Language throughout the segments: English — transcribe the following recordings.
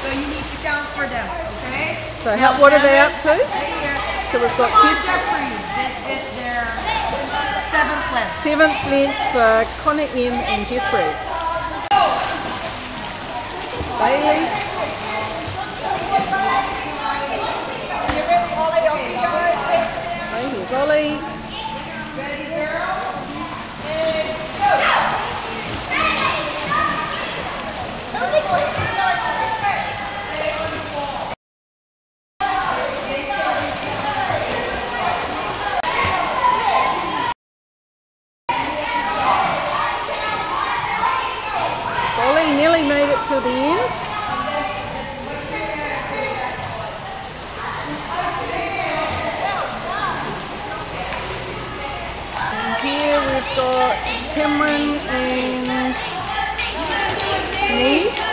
So you need to count for them, okay? So how, what are they up to? Here. So we've got two- Jeffries. This is their seventh length. Seventh length for Connor M and Jeffrey. Bailey. Here's Ollie. End. And here we've got Cameron and me.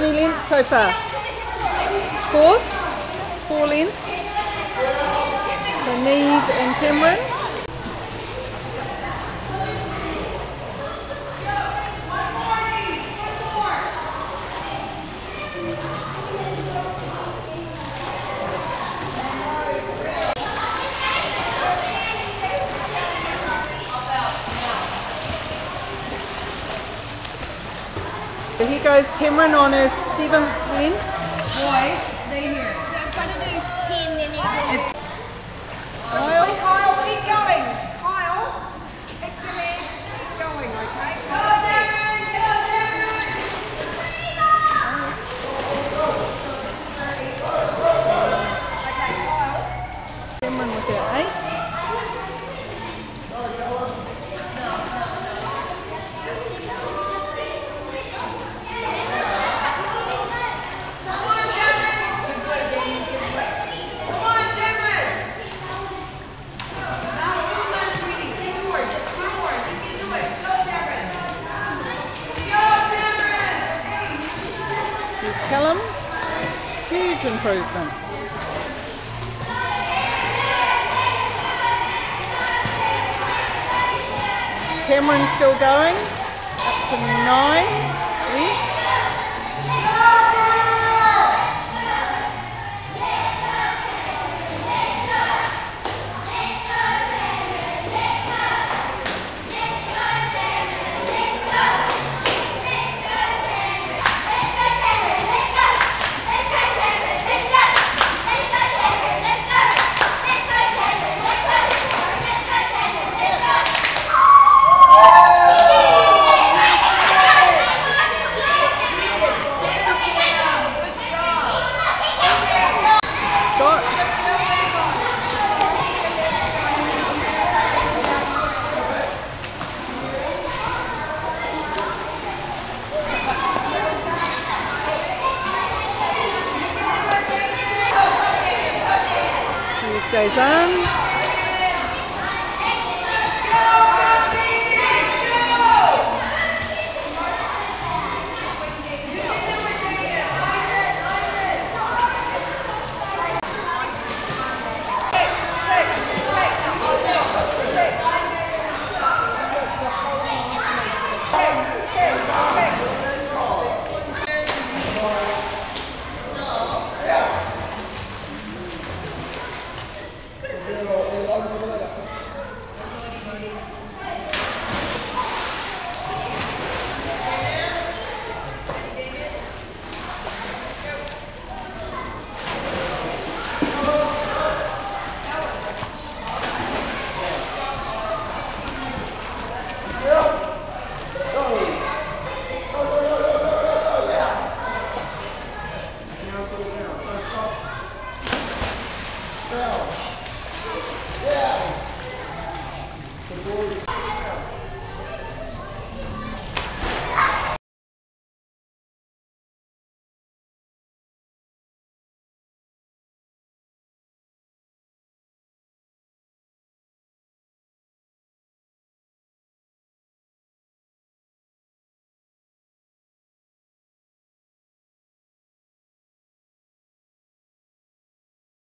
Many lengths so far? Four? Four lengths. Neve and Cameron. So here goes Cameron on his seventh length. Boys, stay here. I'm gonna do 10 minutes. Kyle. Kyle, keep going. Kyle, pick your legs, keep going, okay? Go, Darren. Go, Darren. Okay, Kyle. Cameron with their eight. Come on, Darren. Come on, Darren. Now, two more, sweetie. Two more. Just two more. You can do it. Go, Darren. Go, Darren. Here's Callum. Huge improvement. Cameron still going. Up to nine lengths. Here's Down. Down.